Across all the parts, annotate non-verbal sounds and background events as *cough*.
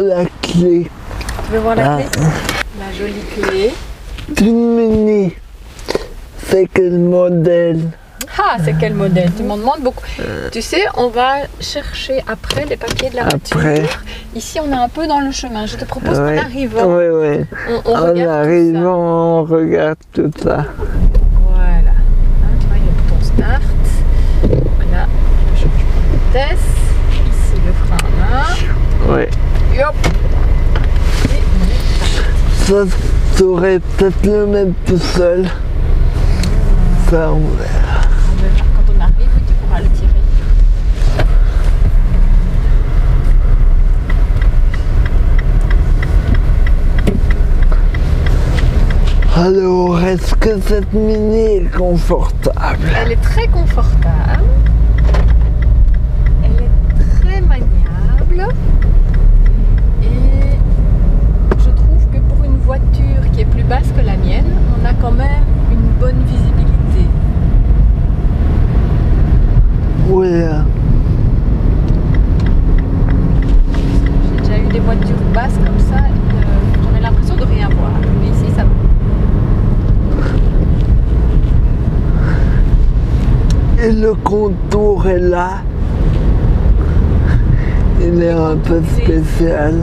la clé. Tu veux voir la Ah. clé La jolie clé. Une mini. C'est quel modèle? Ah, c'est quel modèle? Tu m'en demandes beaucoup. Tu sais, on va chercher après les papiers de la voiture. Après. Ici, on est un peu dans le chemin. Je te propose Ouais. qu'en arrivant, Oui, oui. on, on En regarde tout ça. arrivant, on regarde tout ça. Voilà. Hein, tu vois, il y a le bouton start. Là, le changement de vitesse. Ici, le frein à main. Oui. Et hop. Ça, saurait peut-être le mettre tout seul. Ça, on verra. Quand on arrive, tu pourras le tirer. Alors, est-ce que cette mini est confortable? Elle est très confortable. Elle est très maniable. Et je trouve que pour une voiture qui est plus basse que la mienne, on a quand même une bonne visibilité. Oui. hein. J'ai déjà eu des voitures basses comme ça et euh, j'avais l'impression de rien voir. Mais ici, ça va. Et le contour est là. Il est un peu spécial.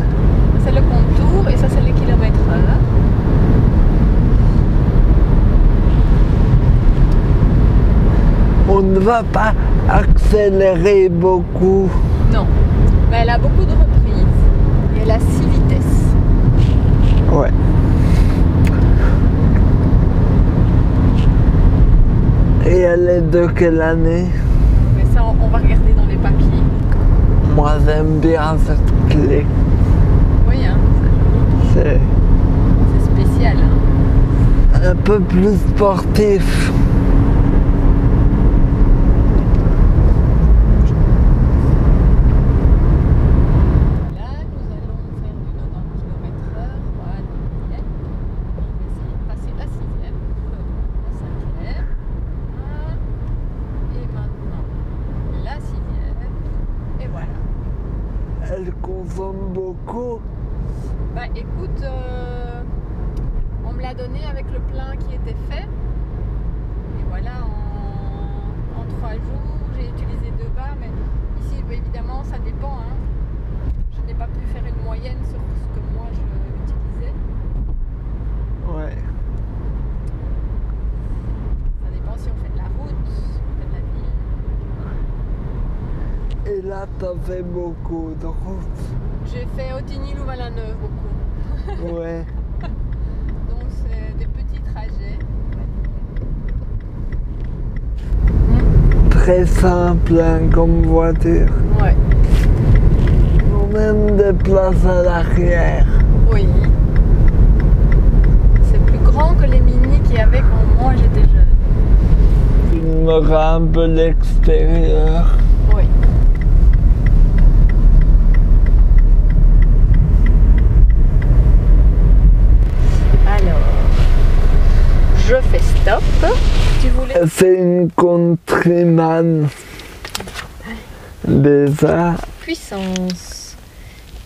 C'est le contour et ça, c'est les kilomètres heure. On ne va pas accélérer beaucoup. Non. Mais elle a beaucoup de reprises. Et elle a 6 vitesses. Ouais. Et elle est de quelle année Mais ça, on, va regarder dans les papiers. Moi j'aime bien cette clé. Oui, hein, C'est c'est spécial. hein. un peu plus sportif. Voilà, nous allons faire du 90 km/h. Voilà, nickel. Je vais essayer de passer la sixième, euh, la cinquième. Un. Et maintenant la sixième. Et voilà. Elle consomme beaucoup. Bah écoute, euh, on me l'a donné avec le plein qui était fait. Et voilà, en, trois jours, j'ai utilisé deux bas, mais ici, bah, évidemment, ça dépend. hein. Je n'ai pas pu faire une moyenne sur ce que moi je utilisais. Ouais. Ça dépend si on fait de la route, si on fait de la ville. Et là t'as fait beaucoup de route. J'ai fait Autigny ou Malaneuve beaucoup. Ouais. *laughs* Donc c'est des petits trajets. Très simple hein, comme voiture. Ouais. On même des places à l'arrière. Oui. C'est plus grand que les mini qu'il y avait quand moi j'étais jeune. Il me un peu l'extérieur. Oui. Alors, je fais stop. Tu voulais. C'est une countryman. Déjà, Puissance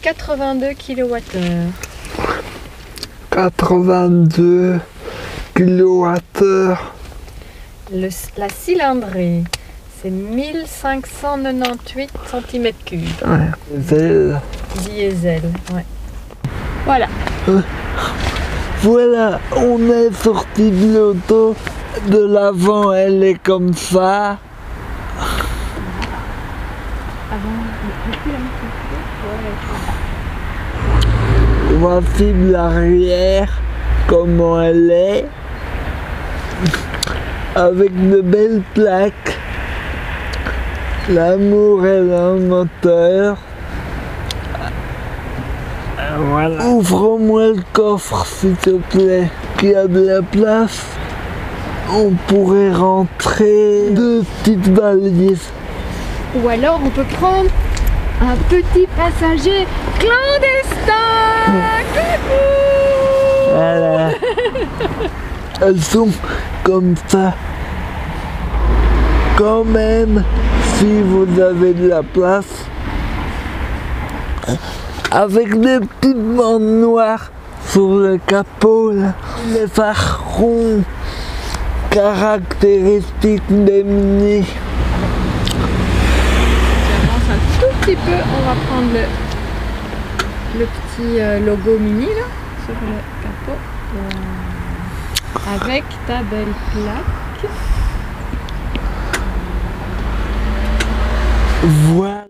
82 kWh. 82 kWh. Le, la cylindrée, c'est 1598 cm3 Ouais. C'est- diesel. Ouais. Voilà. Voilà, on est sorti de l'auto. De l'avant, elle est comme ça. Voici de l'arrière, comment elle est. Avec de belles plaques. L'amour est moteur. Voilà. Ouvre-moi le coffre, s'il te plaît. Qu'il y a de la place? On pourrait rentrer deux petites valises. Ou alors on peut prendre un petit passager clandestin. Coucou Voilà. Elles sont comme ça. Quand même, si vous avez de la place, avec des petites bandes noires sur le capot, là. les phares ronds caractéristiques des Mini. J'avance un tout petit peu, on va prendre le, le petit euh, logo Mini là, sur le capot. Avec ta belle plaque. Voilà.